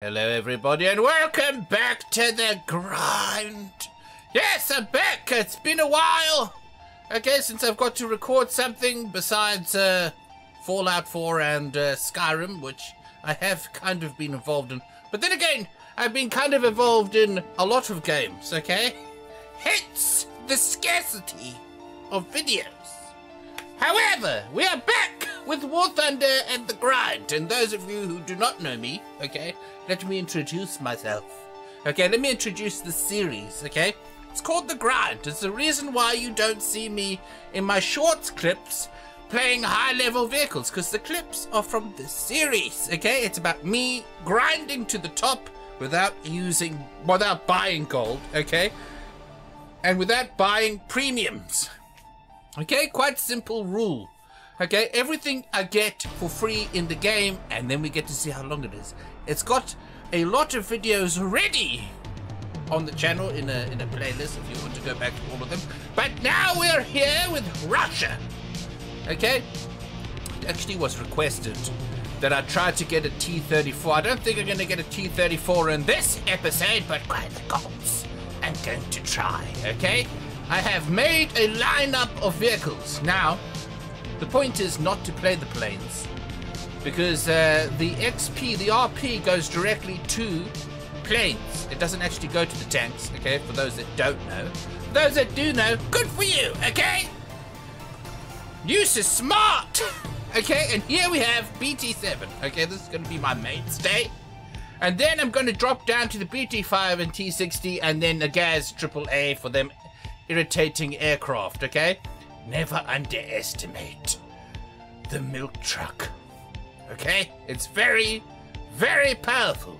Hello, everybody, and welcome back to the grind. Yes, I'm back. It's been a while. Okay, since I've got to record something besides uh, Fallout 4 and uh, Skyrim, which I have kind of been involved in. But then again, I've been kind of involved in a lot of games, okay? Hence the scarcity of videos. However, we are back with War Thunder and the Grind. And those of you who do not know me, okay, let me introduce myself. Okay, let me introduce the series, okay? It's called The Grind. It's the reason why you don't see me in my shorts clips playing high level vehicles, because the clips are from the series, okay? It's about me grinding to the top without using, without buying gold, okay? And without buying premiums. Okay, quite simple rule. Okay, everything I get for free in the game, and then we get to see how long it is. It's got a lot of videos already on the channel in a in a playlist if you want to go back to all of them. But now we're here with Russia. Okay, it actually was requested that I try to get a T-34. I don't think I'm going to get a T-34 in this episode, but by the gods, I'm going to try. Okay. I have made a lineup of vehicles. Now, the point is not to play the planes. Because uh, the XP, the RP goes directly to planes. It doesn't actually go to the tanks, okay, for those that don't know. Those that do know, good for you, okay? Use is smart! Okay, and here we have BT7. Okay, this is going to be my mainstay. And then I'm going to drop down to the BT5 and T60 and then the GAZ AAA for them irritating aircraft, okay? Never underestimate the milk truck. Okay? It's very, very powerful.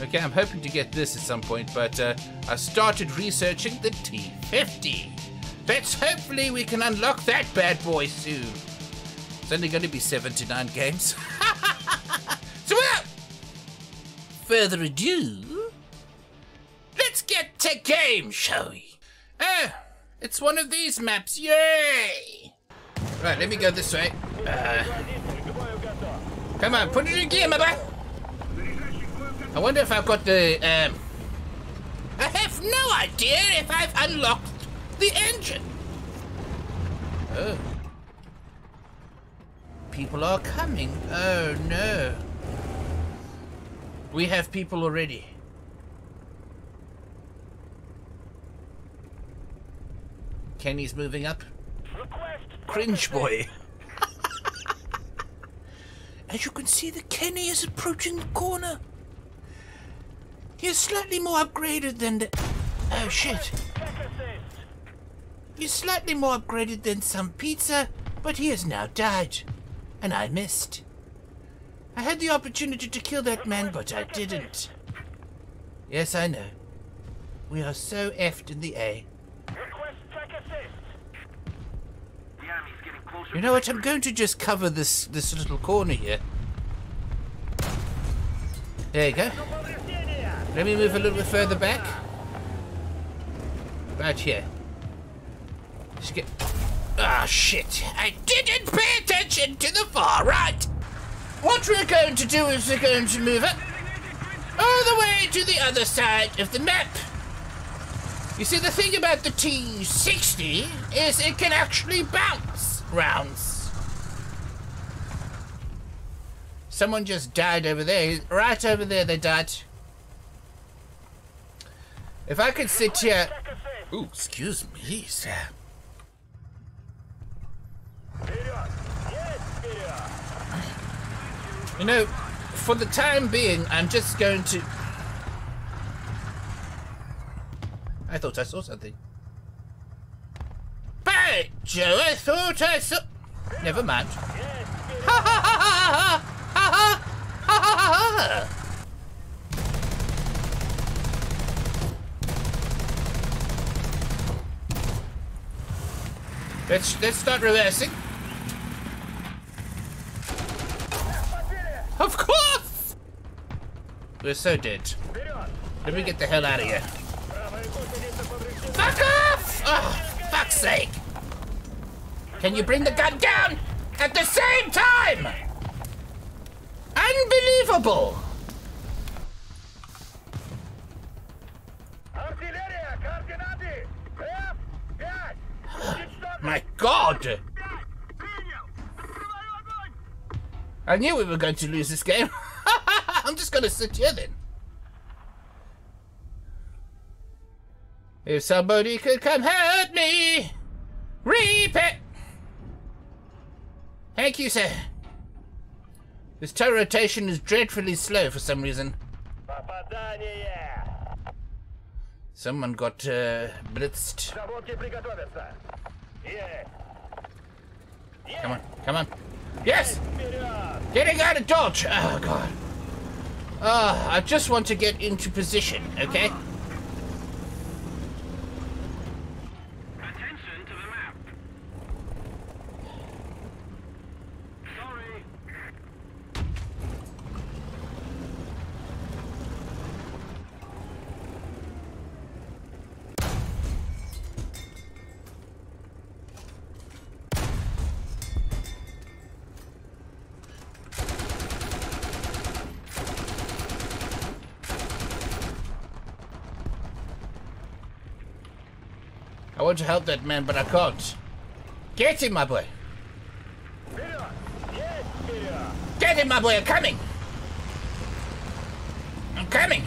Okay, I'm hoping to get this at some point, but uh, I started researching the T50. Let's hopefully we can unlock that bad boy soon. It's only going to be 79 games. so without further ado, let's get to game, shall we? Oh, it's one of these maps. Yay! Right, let me go this way. Uh, come on, put it in gear, boy. I wonder if I've got the, um... I have no idea if I've unlocked the engine. Oh. People are coming. Oh, no. We have people already. Kenny's moving up. Cringe boy. As you can see, the Kenny is approaching the corner. He is slightly more upgraded than the... Oh, shit. He's slightly more upgraded than some pizza, but he has now died. And I missed. I had the opportunity to kill that man, but I didn't. Yes, I know. We are so effed in the A. You know what? I'm going to just cover this this little corner here. There you go. Let me move a little bit further back. Right here. Just get. Ah, oh, shit! I didn't pay attention to the far right. What we're going to do is we're going to move it all the way to the other side of the map. You see, the thing about the T60 is it can actually bounce rounds. Someone just died over there. Right over there, they died. If I could sit here... Ooh, excuse me, sir. You know, for the time being, I'm just going to... I thought I saw something. Joe, I thought I saw... Never mind. Ha ha ha ha ha Let's let's start reversing. Of course! We're so dead. Let me get the hell out of here. Fuck off! Oh, fuck's sake! Can you bring the gun down at the same time? Unbelievable! My god! I knew we were going to lose this game. I'm just going to sit here then. If somebody could come hurt me, repeat. Thank you, sir. This turret rotation is dreadfully slow for some reason. Someone got uh, blitzed. Come on, come on. Yes! Getting out of dodge! Oh, God. Oh, I just want to get into position, okay? Attention to the map. Sorry. I want to help that man, but I can't. Get him, my boy. Get him, my boy. I'm coming. I'm coming.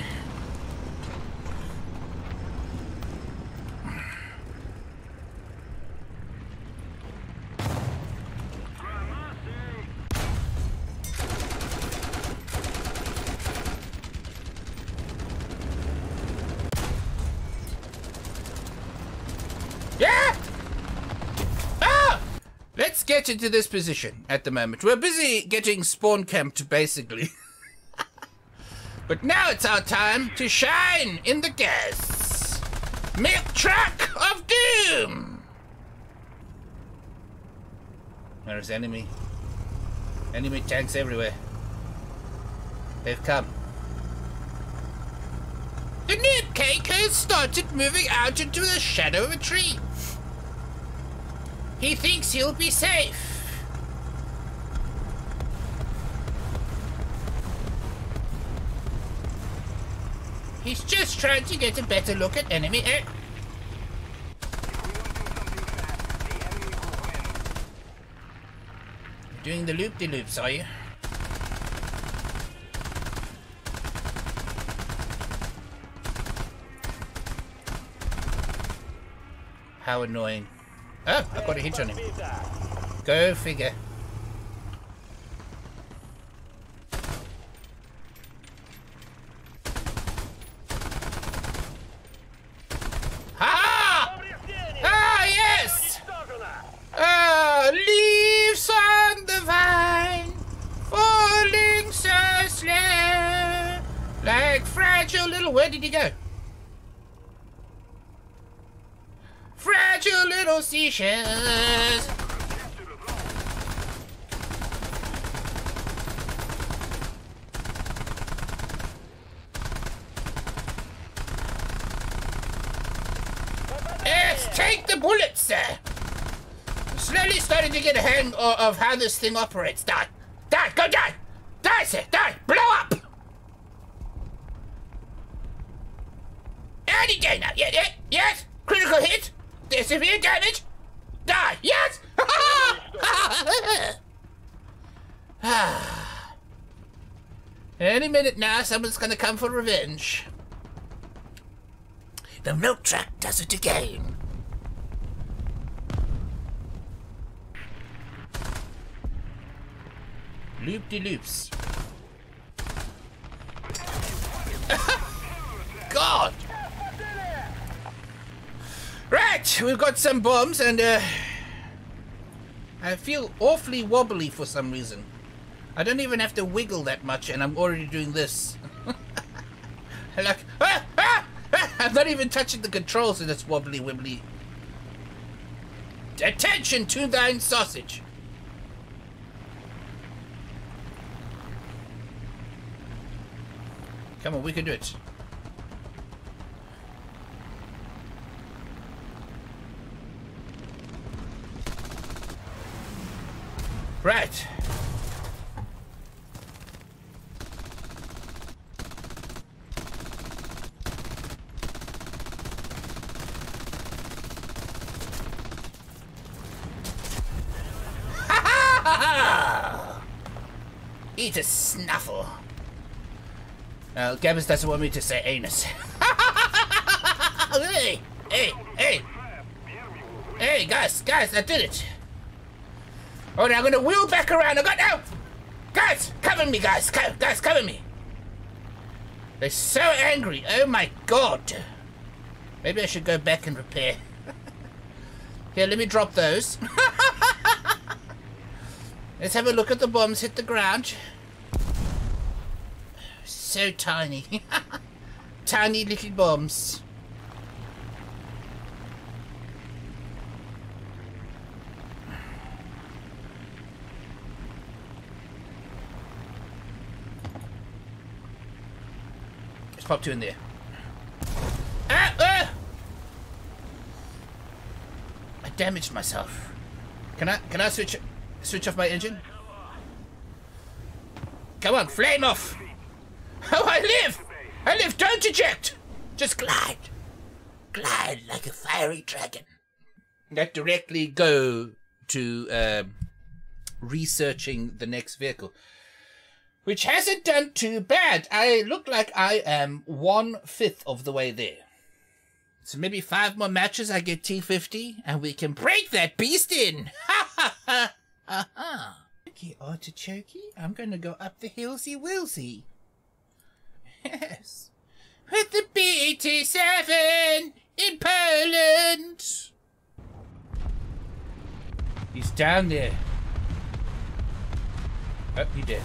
Yeah! Ah! Into this position at the moment. We're busy getting spawn camped, basically. but now it's our time to shine in the GAZ. Milk truck of doom! There's enemy. Enemy tanks everywhere. They've come. The noob cake has started moving out into the shadow of a tree. He thinks he'll be safe. He's just trying to get a better look at enemy air. Doing the loop-de-loops, are you? How annoying. Oh, I've got a hit on him. Go figure. Ha! Ah, yes! Ah, leaves on the vine, falling so slow, like fragile little. Where did he go? Fragile seashells. Yes, take the bullets, sir. I'm slowly starting to get a hang of, how this thing operates. Die. Die. Go die. Die, sir. Die. Blow up. How'd he now? Yeah, yeah, yes. Critical hit. There's severe damage. Die. Yes. Any minute now, someone's gonna come for revenge. The milk truck does it again. Loop de loops. God! Right, we've got some bombs and uh, I feel awfully wobbly for some reason. I don't even have to wiggle that much and I'm already doing this. like, ah, ah, ah, I'm not even touching the controls and it's wobbly wibbly. Attention to thine sausage. Come on, we can do it. Right. Eat a snuffle. Uh, Gabbers doesn't want me to say anus. hey, hey, hey. Hey, guys, guys, I did it. Oh, now I'm gonna wheel back around. I got now. Guys, cover me, guys. Co guys, cover me. They're so angry. Oh my god. Maybe I should go back and repair. Here, let me drop those. Let's have a look at the bombs hit the ground. So tiny. tiny little bombs. Let's pop two in there. Ah, ah! I damaged myself. Can I can I switch switch off my engine? Come on, flame off! Oh, I live! I live! Don't eject! Just glide. Glide like a fiery dragon. That directly go to um, researching the next vehicle. Which hasn't done too bad. I look like I am one fifth of the way there. So maybe five more matches, I get T50, and we can break that beast in. Ha ha ha ha ha. Okay, artichokey, I'm gonna go up the hillsy willsy. Yes. With the BT7 in Poland. He's down there. Oh, he did.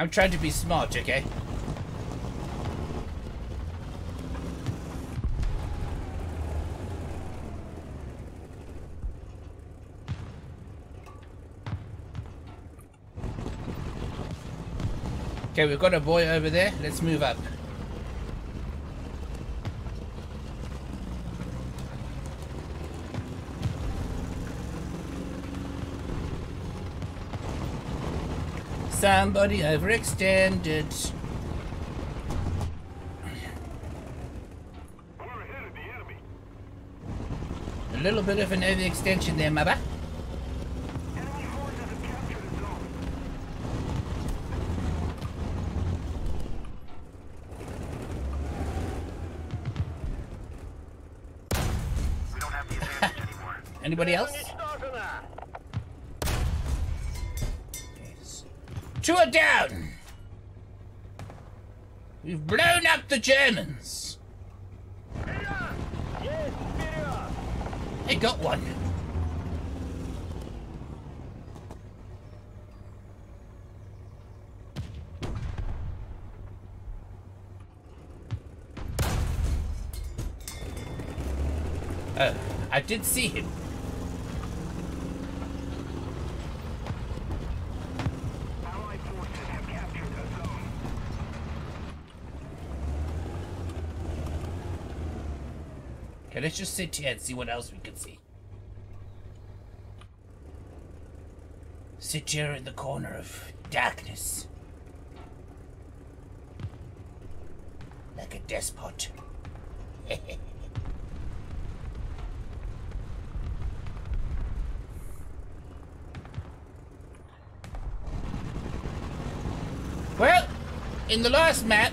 I'm trying to be smart, okay? Okay, we've got a boy over there. Let's move up. Somebody overextended. We're ahead of the enemy. A little bit of an overextension there, mother. Anybody forces Two are down. We've blown up the Germans. They got one. Oh, I did see him. Okay, let's just sit here and see what else we can see. Sit here in the corner of darkness. Like a despot. well, in the last map,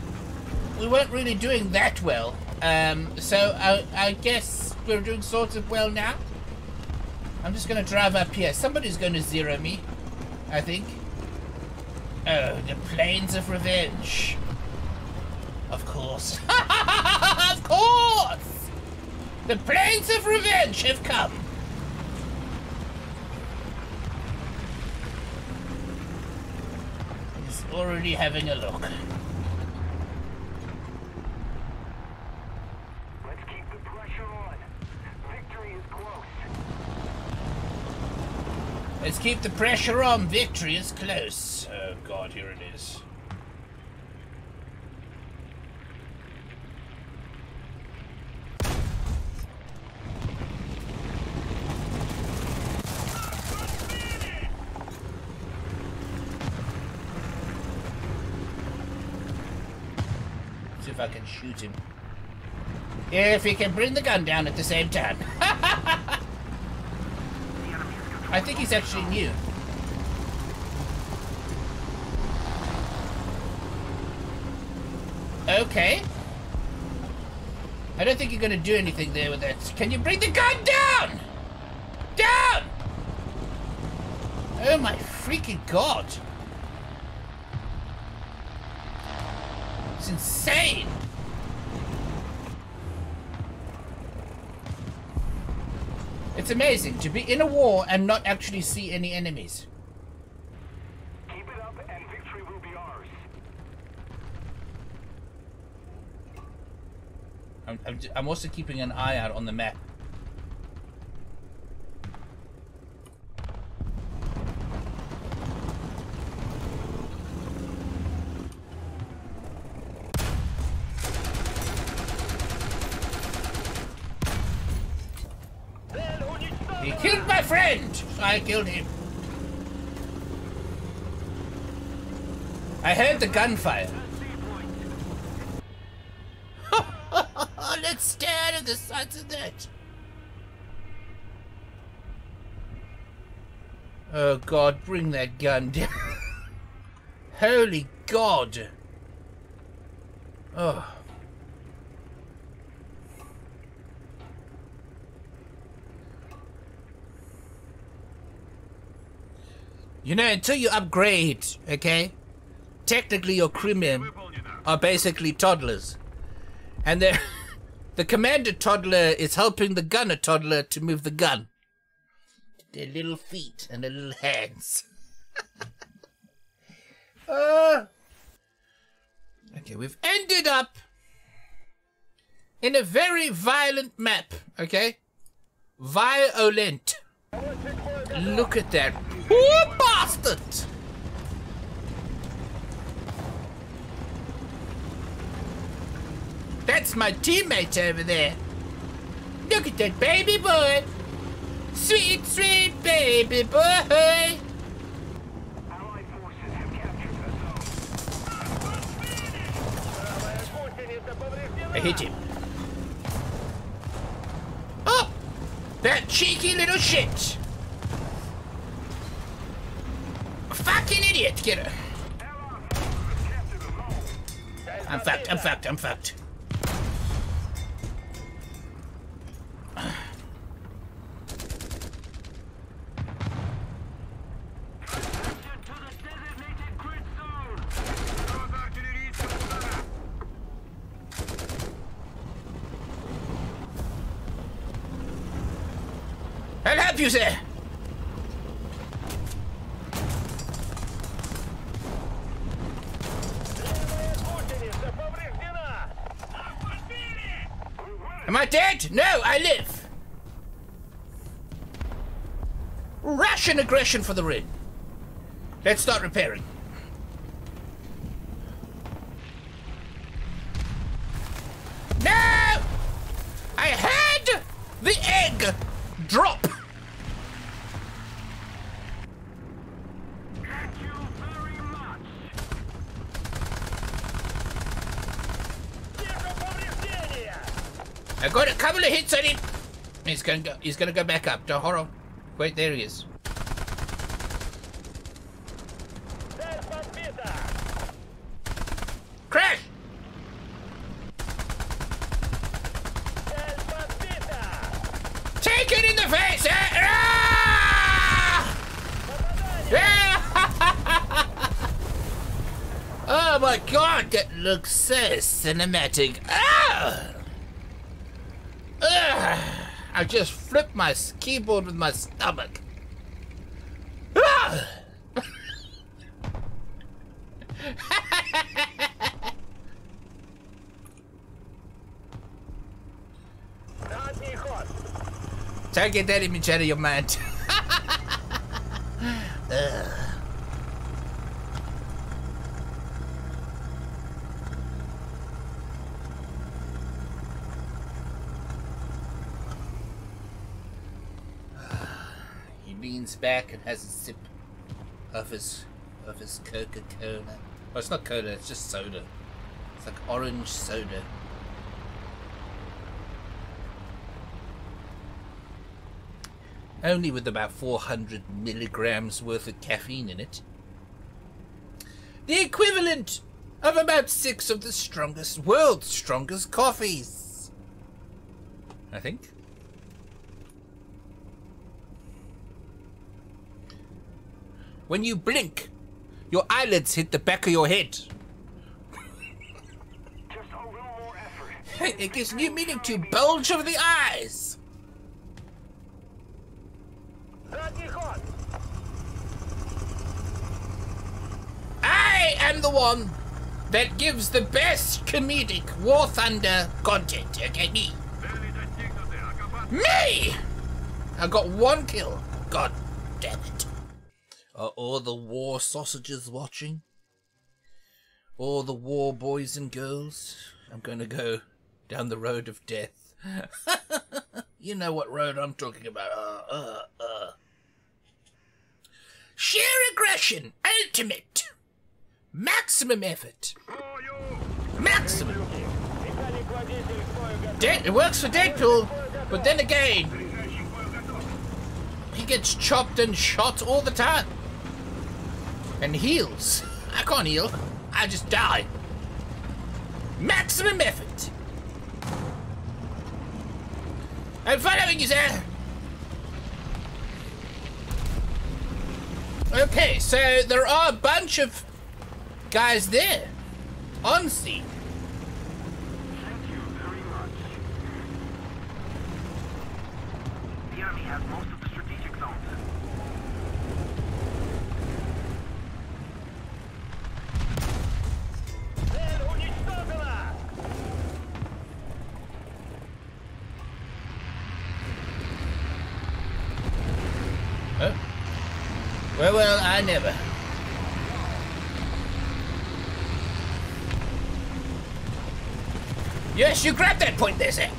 we weren't really doing that well. Um, so I, I guess we're doing sort of well now. I'm just gonna drive up here. Somebody's gonna zero me, I think. Oh, the plains of revenge. Of course. of course! The plains of revenge have come. He's already having a look. Let's keep the pressure on. Victory is close. Let's keep the pressure on. Victory is close. Oh god, here it is. See if I can shoot him. If he can bring the gun down at the same time. I think he's actually new. Okay. I don't think you're gonna do anything there with that. Can you bring the gun down? Down! Oh my freaking god. It's insane. It's amazing to be in a war and not actually see any enemies. Keep it up and victory will be ours. I'm, I'm, I'm also keeping an eye out on the map. He killed my friend! So I killed him. I heard the gunfire. Let's stare at the sights of that. Oh God, bring that gun down. Holy God. Oh. You know, until you upgrade, okay? Technically, your crewmen are basically toddlers. And they're, the commander toddler is helping the gunner toddler to move the gun. Their little feet and their little hands. uh, okay, we've ended up in a very violent map, okay? Violent. Look at that. Poor bastard! That's my teammate over there. Look at that baby boy. Sweet, sweet baby boy. I hit him. Oh! That cheeky little shit! Idiot! Get her. I'm fucked, I'm fucked, I'm fucked. To the designated grid zone. I'll help you, sir. Am I dead? No, I live. Russian aggression for the ring. Let's start repairing. No! I had the egg drop. Thank you very much. I got a couple of hits on him. He's gonna go. He's gonna go back up. Don't hold on. Wait, there he is. Crash! Take it in the face! eh? Ah! Ah! oh my god, that looks so cinematic. Ah! Ah! I just flipped my keyboard with my stomach. Ah! Try to get that image out of your mind. Ugh. He leans back and has a sip of his of his Coca-Cola. Well, it's not cola, it's just soda. It's like orange soda. Only with about 400 milligrams worth of caffeine in it. The equivalent of about six of the strongest, world's strongest coffees. I think. When you blink, your eyelids hit the back of your head. it gives new meaning to bulge of the eyes. I am the one that gives the best comedic War Thunder content. Okay, me. Me! I got one kill. God damn it. Are all the war sausages watching? All the war boys and girls? I'm gonna go down the road of death. you know what road I'm talking about. Uh, uh, uh. Sheer aggression, ultimate. Maximum effort. Maximum. Dead, it works for Deadpool, but then again, he gets chopped and shot all the time. And heals. I can't heal. I just die. Maximum effort. I'm following you, sir. Okay, so there are a bunch of guys there on scene. Sir.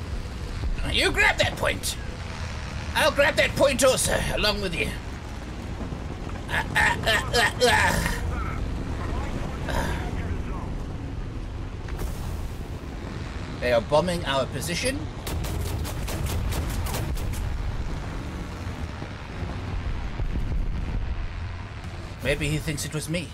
You grab that point. I'll grab that point also, along with you. Ah, ah, ah. They are bombing our position. Maybe he thinks it was me.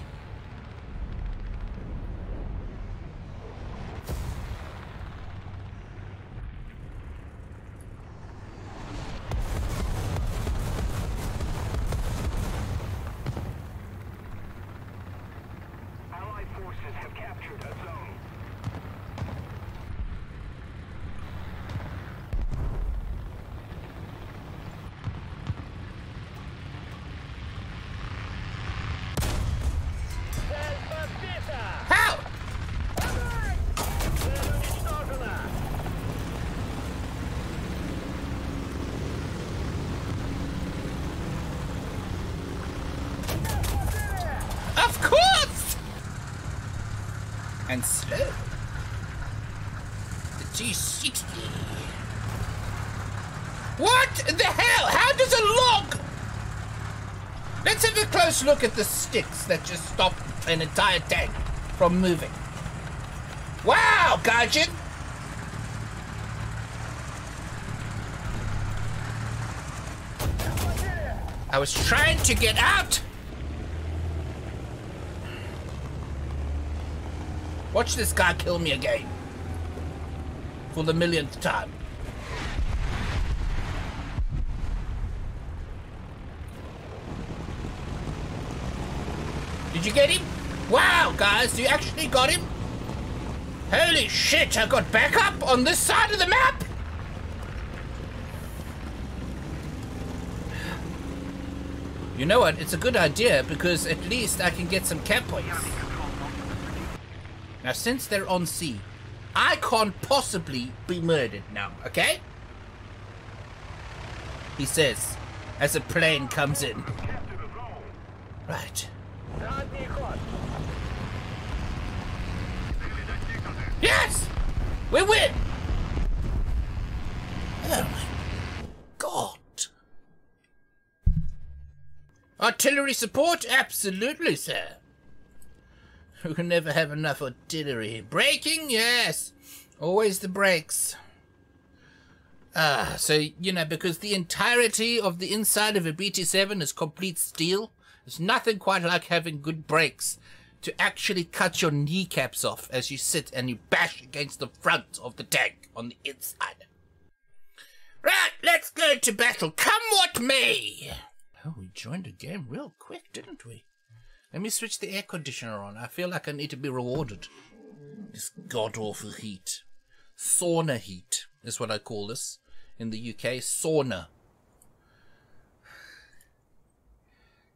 Close look at the sticks that just stop an entire tank from moving. Wow, Gaijin! I was trying to get out! Watch this guy kill me again. For the millionth time. You get him? Wow, guys, you actually got him? Holy shit, I got backup on this side of the map? You know what? It's a good idea because at least I can get some camp points. Now, since they're on sea, I can't possibly be murdered now, okay? He says, as a plane comes in. Right. Yes! We win! Oh my god! Artillery support? Absolutely, sir. We can never have enough artillery. Breaking, Yes! Always the brakes. Ah, so, you know, because the entirety of the inside of a BT-7 is complete steel, there's nothing quite like having good brakes to actually cut your kneecaps off as you sit and you bash against the front of the tank on the inside. Right, let's go to battle. Come what may. Oh, we joined a game real quick, didn't we? Let me switch the air conditioner on. I feel like I need to be rewarded. This god awful heat. Sauna heat is what I call this in the UK. Sauna.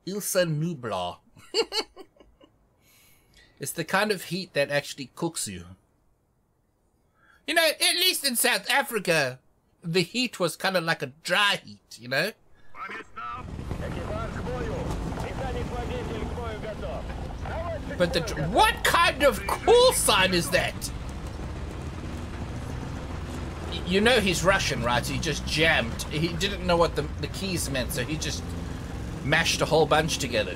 Isla Nublar. it's the kind of heat that actually cooks you. You know, at least in South Africa, the heat was kind of like a dry heat, you know? But the... What kind of cool sign is that? You know he's Russian, right? He just jammed. He didn't know what the, the keys meant, so he just mashed a whole bunch together.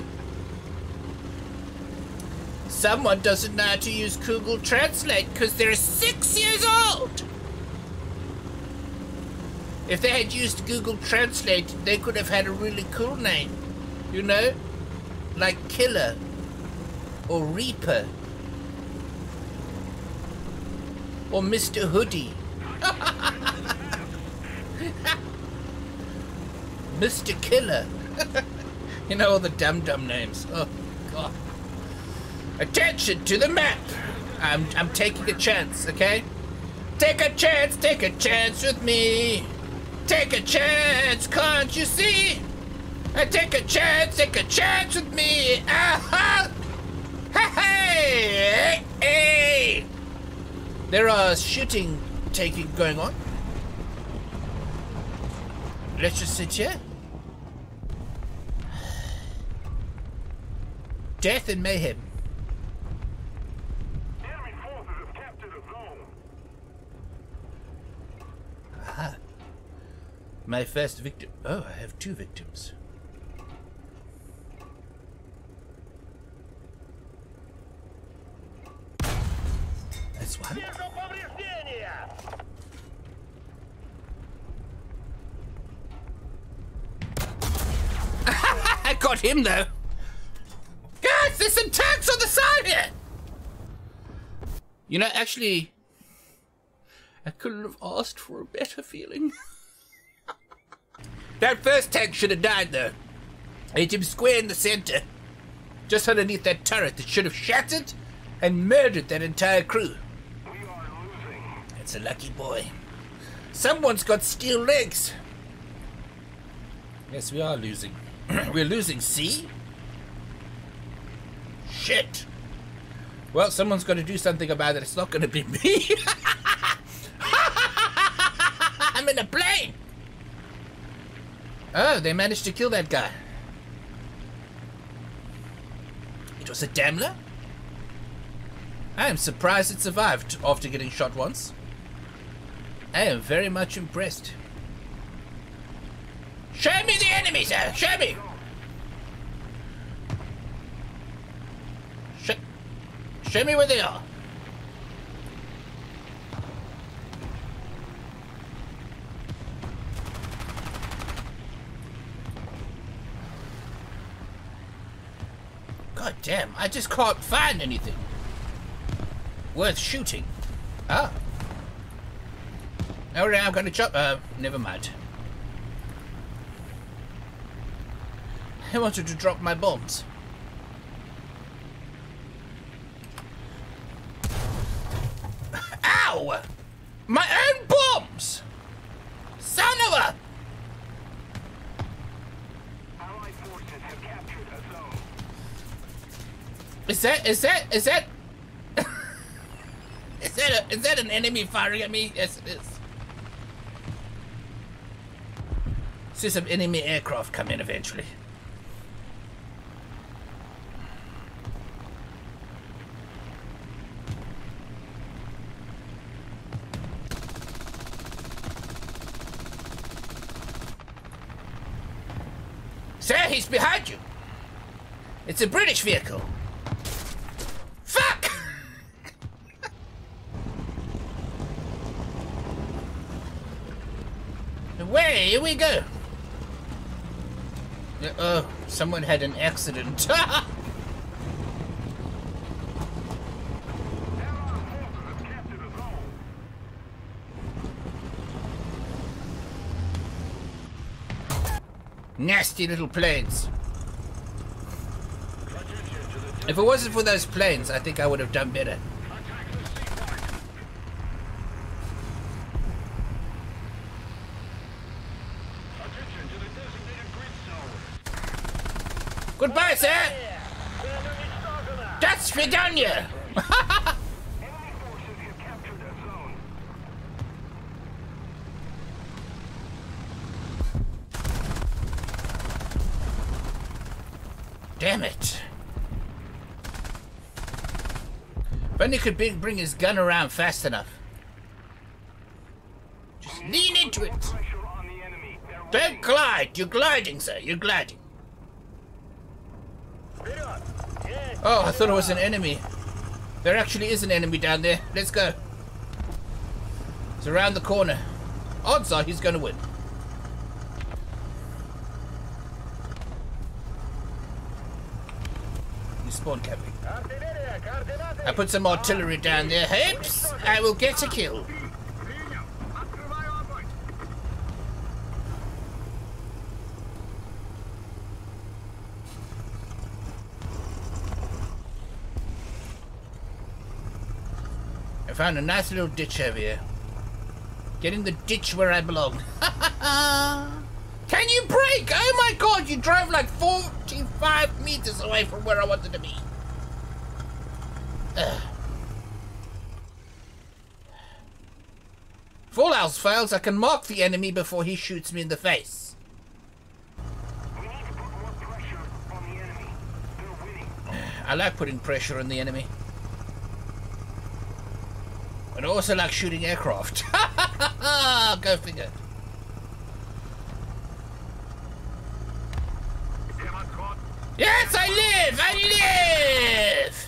Someone doesn't know how to use Google Translate because they're six years old. If they had used Google Translate, they could have had a really cool name. You know? Like Killer or Reaper or Mr. Hoodie. Mr. Killer. you know all the dum dum names. Oh god. Attention to the map. I'm I'm taking a chance, okay? Take a chance, take a chance with me. Take a chance, can't you see? I take a chance, take a chance with me. Uh-huh. Ah-ha! Hey, hey, hey! There are shooting taking going on. Let's just sit here. Death and mayhem. Aha. My first victim. Oh, I have two victims. That's one. I got him though. There's some tanks on the side here. You know, actually, I couldn't have asked for a better feeling. that first tank should have died though. I hit him square in the center, just underneath that turret that should have shattered and murdered that entire crew. We are losing. That's a lucky boy. Someone's got steel legs. Yes, we are losing. We're losing, see? Shit. Well, someone's got to do something about it. It's not going to be me. I'm in a plane. Oh, they managed to kill that guy. It was a Daimler? I am surprised it survived after getting shot once. I am very much impressed. Show me the enemy, sir! Show me! Show, show me where they are. God damn, I just can't find anything worth shooting. Ah. Alright, I'm gonna chop. Uh, never mind. I wanted to drop my bombs. Ow! My own bombs! Son of a! Allied forces have captured a zone. Is that, is that, is that... is that a, is that an enemy firing at me? Yes, it is. See some enemy aircraft come in eventually. It's a British vehicle. Fuck! here we go? Uh oh, someone had an accident. Nasty little planes. If it wasn't for those planes, I think I would have done better. Goodbye, sir. That's Fredonia. Enemy forces have captured that zone. Damn it. If only could bring, bring his gun around fast enough. Just lean into it. Don't glide. You're gliding, sir. You're gliding. Oh, I thought it was an enemy. There actually is an enemy down there. Let's go. It's around the corner. Odds are he's going to win. You spawn camping. I put some artillery down there. Hopes I will get a kill. I found a nice little ditch over here. Get in the ditch where I belong. Can you brake? Oh my god, you drove like 45 meters away from where I wanted to be. If all else I can mark the enemy before he shoots me in the face. We need to put more pressure on the enemy. They're winning. I like putting pressure on the enemy. And I also like shooting aircraft. Go figure. Yes, I live! I live!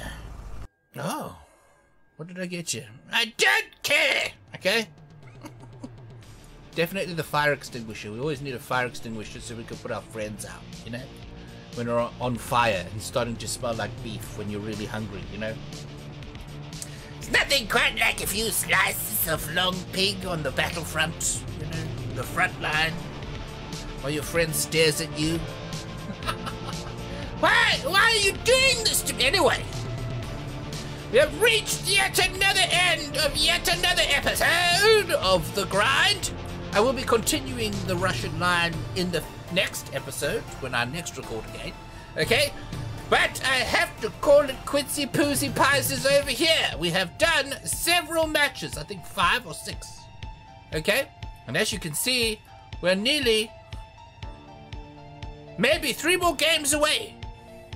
Oh. What did I get you? I don't care! Okay? Definitely the fire extinguisher. We always need a fire extinguisher so we can put our friends out, you know? When we're on fire and starting to smell like beef when you're really hungry, you know? It's nothing quite like a few slices of long pig on the battlefront, you know, the front line, while your friend stares at you. why? Why are you doing this to me anyway? We have reached yet another end of yet another episode of The Grind. I will be continuing the Russian line in the next episode when I next record again. Okay? But I have to call it Quincy Poosey Pies is over here. We have done several matches, I think five or six. Okay? And as you can see, we're nearly maybe three more games away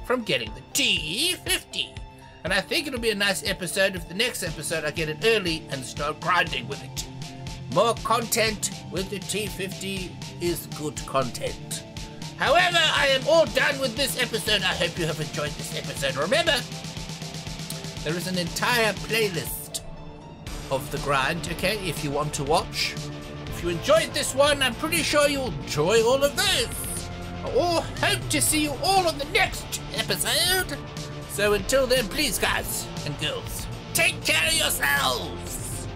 from getting the T50. And I think it'll be a nice episode if the next episode I get it early and start grinding with it. More content with the T50 is good content. However, I am all done with this episode. I hope you have enjoyed this episode. Remember, there is an entire playlist of the grind, okay, if you want to watch. If you enjoyed this one, I'm pretty sure you'll enjoy all of those. I all hope to see you all on the next episode. So until then, please, guys and girls, take care of yourselves.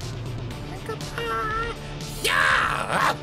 Goodbye. Yeah.